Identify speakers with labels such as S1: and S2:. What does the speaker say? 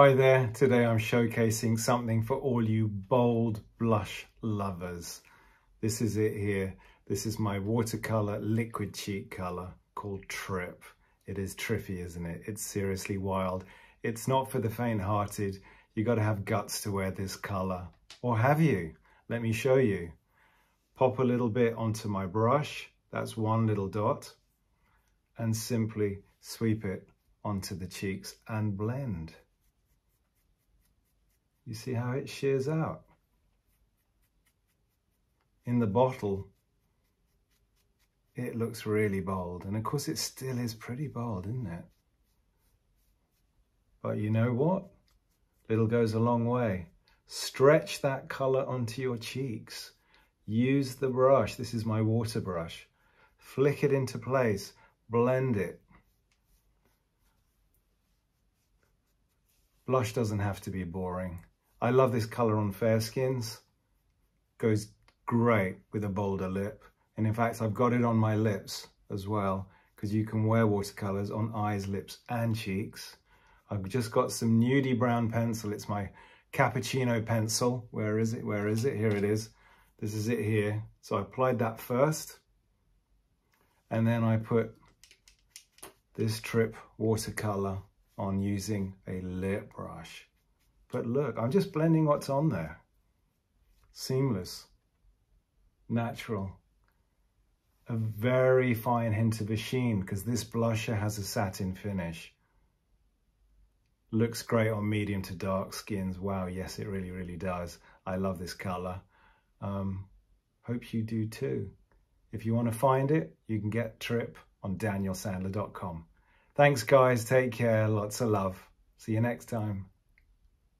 S1: Hi there, today I'm showcasing something for all you bold blush lovers. This is it here. This is my watercolor liquid cheek color called Trip. It is trippy, isn't it? It's seriously wild. It's not for the faint-hearted. You've got to have guts to wear this color. Or have you? Let me show you. Pop a little bit onto my brush. That's one little dot. And simply sweep it onto the cheeks and blend. You see how it sheers out? In the bottle, it looks really bold. And of course it still is pretty bold, isn't it? But you know what? Little goes a long way. Stretch that color onto your cheeks. Use the brush. This is my water brush. Flick it into place. Blend it. Blush doesn't have to be boring. I love this color on fair skins. Goes great with a bolder lip. And in fact, I've got it on my lips as well because you can wear watercolors on eyes, lips and cheeks. I've just got some nudie brown pencil. It's my cappuccino pencil. Where is it? Where is it? Here it is. This is it here. So I applied that first. And then I put this Trip watercolor on using a lip brush. But look, I'm just blending what's on there. Seamless, natural. A very fine hint of a sheen because this blusher has a satin finish. Looks great on medium to dark skins. Wow, yes, it really, really does. I love this color. Um, hope you do too. If you want to find it, you can get Trip on danielsandler.com. Thanks, guys. Take care. Lots of love. See you next time.